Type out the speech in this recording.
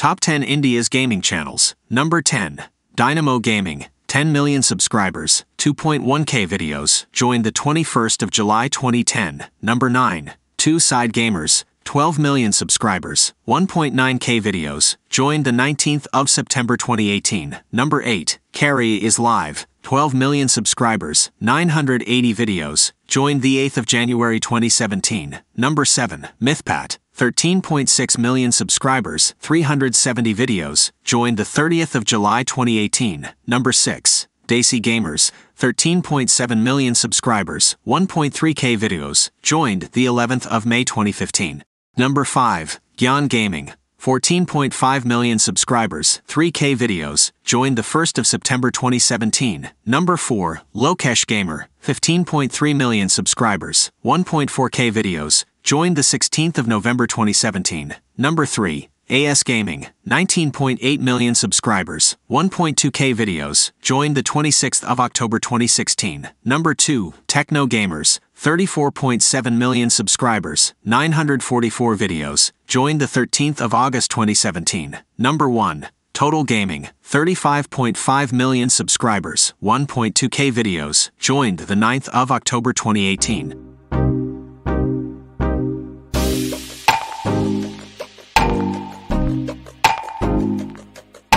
Top 10 India's gaming channels. Number 10. Dynamo Gaming. 10 million subscribers, 2.1k videos, joined the 21st of July 2010. Number 9. Two Side Gamers, 12 million subscribers, 1.9k videos, joined the 19th of September 2018. Number 8. Carry is live, 12 million subscribers, 980 videos, joined the 8th of January 2017. Number 7. Mythpat, 13.6 million subscribers, 370 videos, joined the 30th of July 2018. Number 6. Desi Gamers, 13.7 million subscribers, 1.3k videos, joined the 11th of May 2015. Number 5. Gyan Gaming, 14.5 million subscribers, 3k videos, joined the 1st of September 2017. Number 4. Lokesh Gamer, 15.3 million subscribers, 1.4k videos, joined the 16th of November 2017. Number 3. AS Gaming, 19.8 million subscribers, 1.2k videos, joined the 26th of October 2016. Number 2. Techno Gamerz, 34.7 million subscribers, 944 videos, joined the 13th of August 2017. Number 1. Total Gaming, 35.5 million subscribers, 1.2k videos, joined the 9th of October 2018.